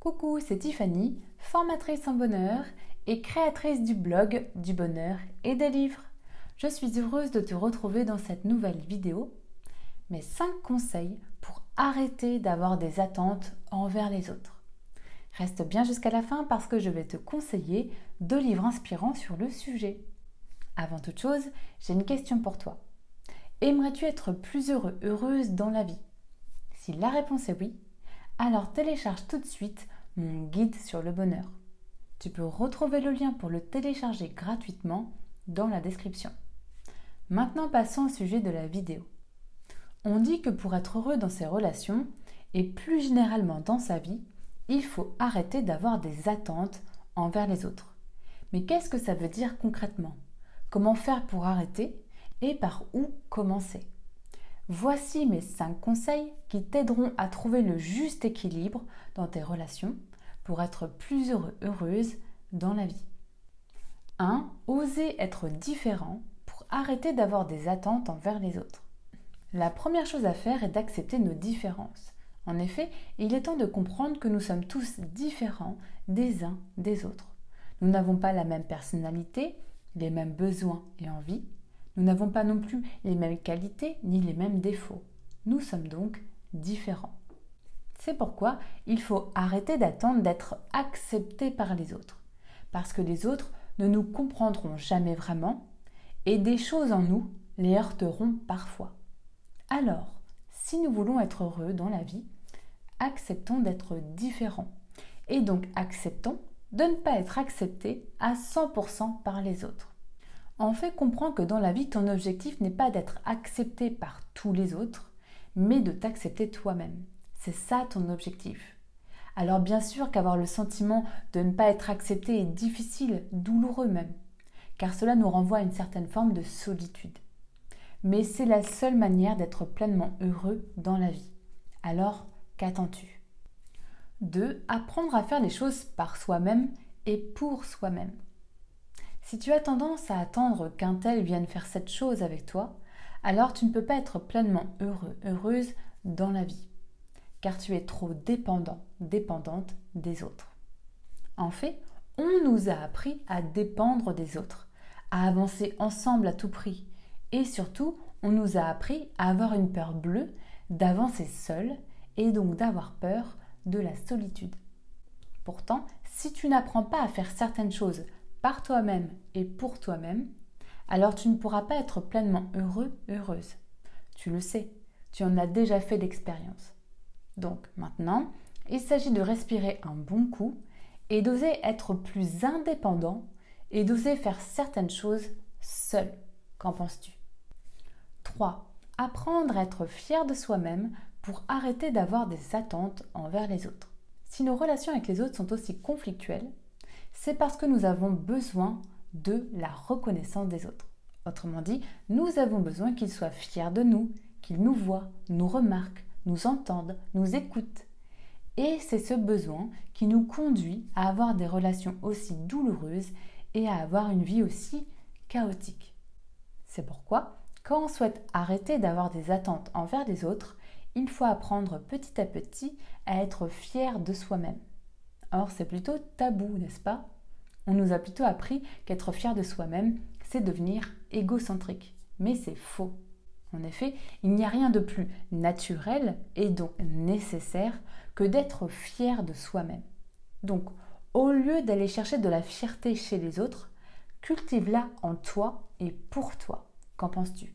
Coucou, c'est Tiffany, formatrice en bonheur et créatrice du blog du bonheur et des livres. Je suis heureuse de te retrouver dans cette nouvelle vidéo. Mes 5 conseils pour arrêter d'avoir des attentes envers les autres. Reste bien jusqu'à la fin parce que je vais te conseiller deux livres inspirants sur le sujet. Avant toute chose, j'ai une question pour toi. Aimerais-tu être plus heureux, heureuse dans la vie? Si la réponse est oui, alors télécharge tout de suite mon guide sur le bonheur. Tu peux retrouver le lien pour le télécharger gratuitement dans la description. Maintenant passons au sujet de la vidéo. On dit que pour être heureux dans ses relations, et plus généralement dans sa vie, il faut arrêter d'avoir des attentes envers les autres. Mais qu'est-ce que ça veut dire concrètement? Comment faire pour arrêter? Et par où commencer? Voici mes 5 conseils qui t'aideront à trouver le juste équilibre dans tes relations pour être plus heureux, heureuse dans la vie. 1. Oser être différent pour arrêter d'avoir des attentes envers les autres. La première chose à faire est d'accepter nos différences. En effet, il est temps de comprendre que nous sommes tous différents des uns des autres. Nous n'avons pas la même personnalité, les mêmes besoins et envies, nous n'avons pas non plus les mêmes qualités ni les mêmes défauts. Nous sommes donc différents. C'est pourquoi il faut arrêter d'attendre d'être acceptés par les autres. Parce que les autres ne nous comprendront jamais vraiment et des choses en nous les heurteront parfois. Alors, si nous voulons être heureux dans la vie, acceptons d'être différents et donc acceptons de ne pas être acceptés à 100% par les autres. En fait, comprends que dans la vie, ton objectif n'est pas d'être accepté par tous les autres, mais de t'accepter toi-même. C'est ça ton objectif. Alors bien sûr qu'avoir le sentiment de ne pas être accepté est difficile, douloureux même, car cela nous renvoie à une certaine forme de solitude. Mais c'est la seule manière d'être pleinement heureux dans la vie. Alors, qu'attends-tu? 2. Apprendre à faire les choses par soi-même et pour soi-même. Si tu as tendance à attendre qu'un tel vienne faire cette chose avec toi, alors tu ne peux pas être pleinement heureux, heureuse dans la vie, car tu es trop dépendant, dépendante des autres. En fait, on nous a appris à dépendre des autres, à avancer ensemble à tout prix, et surtout, on nous a appris à avoir une peur bleue d'avancer seul et donc d'avoir peur de la solitude. Pourtant, si tu n'apprends pas à faire certaines choses par toi-même et pour toi-même, alors tu ne pourras pas être pleinement heureux, heureuse. Tu le sais, tu en as déjà fait l'expérience. Donc maintenant, il s'agit de respirer un bon coup et d'oser être plus indépendant et d'oser faire certaines choses seul. Qu'en penses-tu? 3. Apprendre à être fier de soi-même pour arrêter d'avoir des attentes envers les autres. Si nos relations avec les autres sont aussi conflictuelles, c'est parce que nous avons besoin de la reconnaissance des autres. Autrement dit, nous avons besoin qu'ils soient fiers de nous, qu'ils nous voient, nous remarquent, nous entendent, nous écoutent. Et c'est ce besoin qui nous conduit à avoir des relations aussi douloureuses et à avoir une vie aussi chaotique. C'est pourquoi, quand on souhaite arrêter d'avoir des attentes envers les autres, il faut apprendre petit à petit à être fier de soi-même. Or, c'est plutôt tabou, n'est-ce pas? On nous a plutôt appris qu'être fier de soi-même, c'est devenir égocentrique. Mais c'est faux. En effet, il n'y a rien de plus naturel et donc nécessaire que d'être fier de soi-même. Donc, au lieu d'aller chercher de la fierté chez les autres, cultive-la en toi et pour toi. Qu'en penses-tu?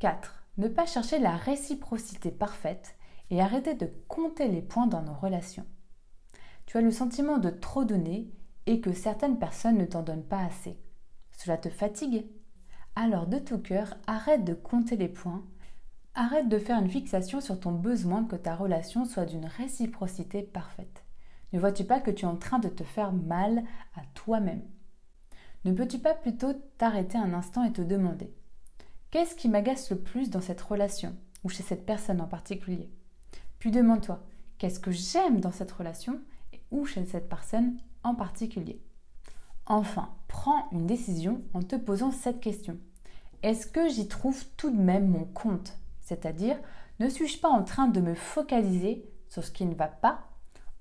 4. Ne pas chercher la réciprocité parfaite et arrêter de compter les points dans nos relations tu as le sentiment de trop donner et que certaines personnes ne t'en donnent pas assez. Cela te fatigue Alors de tout cœur, arrête de compter les points, arrête de faire une fixation sur ton besoin que ta relation soit d'une réciprocité parfaite. Ne vois-tu pas que tu es en train de te faire mal à toi-même? Ne peux-tu pas plutôt t'arrêter un instant et te demander Qu'est-ce qui m'agace le plus dans cette relation ou chez cette personne en particulier? Puis demande-toi Qu'est-ce que j'aime dans cette relation ou chez cette personne en particulier. Enfin, prends une décision en te posant cette question. Est-ce que j'y trouve tout de même mon compte? C'est-à-dire, ne suis-je pas en train de me focaliser sur ce qui ne va pas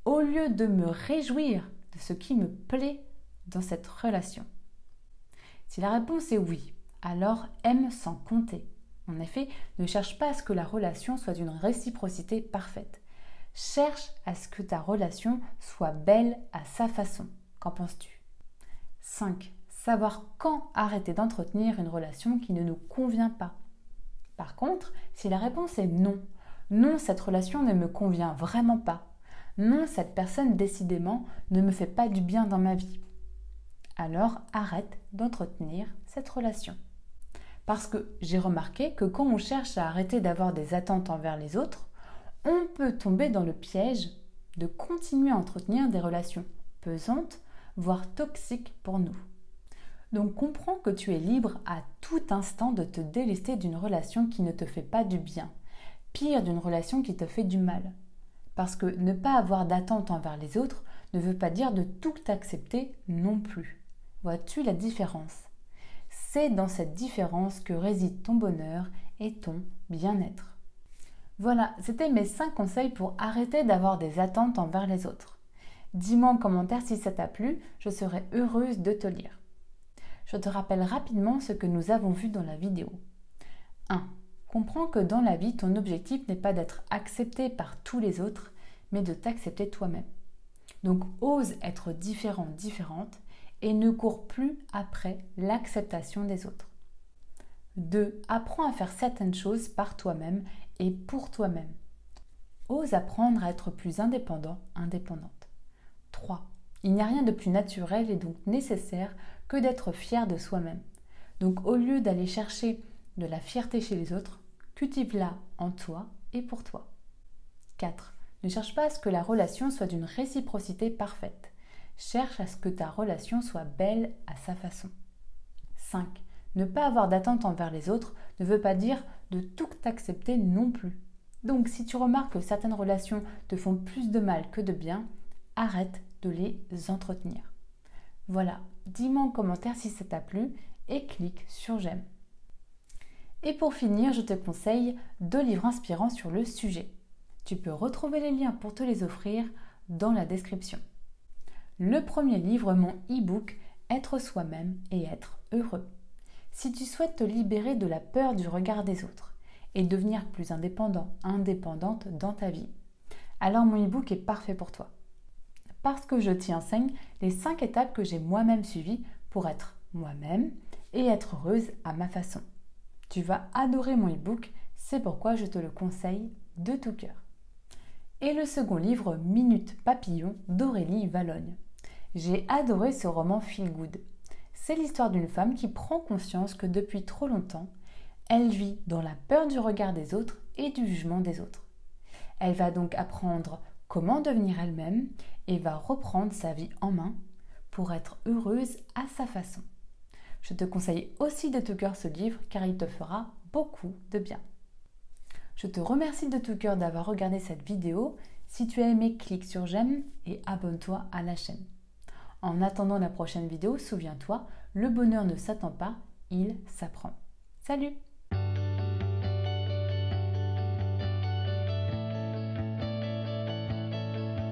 au lieu de me réjouir de ce qui me plaît dans cette relation? Si la réponse est oui, alors aime sans compter. En effet, ne cherche pas à ce que la relation soit d'une réciprocité parfaite. Cherche à ce que ta relation soit belle à sa façon. Qu'en penses-tu? 5. Savoir quand arrêter d'entretenir une relation qui ne nous convient pas. Par contre, si la réponse est non, non, cette relation ne me convient vraiment pas, non, cette personne décidément ne me fait pas du bien dans ma vie, alors arrête d'entretenir cette relation. Parce que j'ai remarqué que quand on cherche à arrêter d'avoir des attentes envers les autres, on peut tomber dans le piège de continuer à entretenir des relations pesantes, voire toxiques pour nous. Donc comprends que tu es libre à tout instant de te délester d'une relation qui ne te fait pas du bien, pire d'une relation qui te fait du mal. Parce que ne pas avoir d'attente envers les autres ne veut pas dire de tout accepter non plus. Vois-tu la différence? C'est dans cette différence que réside ton bonheur et ton bien-être. Voilà, c'était mes 5 conseils pour arrêter d'avoir des attentes envers les autres. Dis-moi en commentaire si ça t'a plu, je serai heureuse de te lire. Je te rappelle rapidement ce que nous avons vu dans la vidéo. 1. Comprends que dans la vie, ton objectif n'est pas d'être accepté par tous les autres, mais de t'accepter toi-même. Donc ose être différent, différente, et ne cours plus après l'acceptation des autres. 2. Apprends à faire certaines choses par toi-même et pour toi-même. Ose apprendre à être plus indépendant, indépendante. 3. Il n'y a rien de plus naturel et donc nécessaire que d'être fier de soi-même. Donc au lieu d'aller chercher de la fierté chez les autres, cultive-la en toi et pour toi. 4. Ne cherche pas à ce que la relation soit d'une réciprocité parfaite. Cherche à ce que ta relation soit belle à sa façon. 5. Ne pas avoir d'attente envers les autres ne veut pas dire de tout accepter non plus. Donc si tu remarques que certaines relations te font plus de mal que de bien, arrête de les entretenir. Voilà, dis-moi en commentaire si ça t'a plu et clique sur j'aime. Et pour finir, je te conseille deux livres inspirants sur le sujet. Tu peux retrouver les liens pour te les offrir dans la description. Le premier livre, mon e-book Être soi-même et être heureux. Si tu souhaites te libérer de la peur du regard des autres et devenir plus indépendant, indépendante dans ta vie, alors mon e-book est parfait pour toi. Parce que je t'y enseigne les 5 étapes que j'ai moi-même suivies pour être moi-même et être heureuse à ma façon. Tu vas adorer mon e-book, c'est pourquoi je te le conseille de tout cœur. Et le second livre, Minute Papillon d'Aurélie Valogne. J'ai adoré ce roman Feel Good. C'est l'histoire d'une femme qui prend conscience que depuis trop longtemps, elle vit dans la peur du regard des autres et du jugement des autres. Elle va donc apprendre comment devenir elle-même et va reprendre sa vie en main pour être heureuse à sa façon. Je te conseille aussi de tout cœur ce livre car il te fera beaucoup de bien. Je te remercie de tout cœur d'avoir regardé cette vidéo. Si tu as aimé, clique sur j'aime et abonne-toi à la chaîne. En attendant la prochaine vidéo, souviens-toi, le bonheur ne s'attend pas, il s'apprend. Salut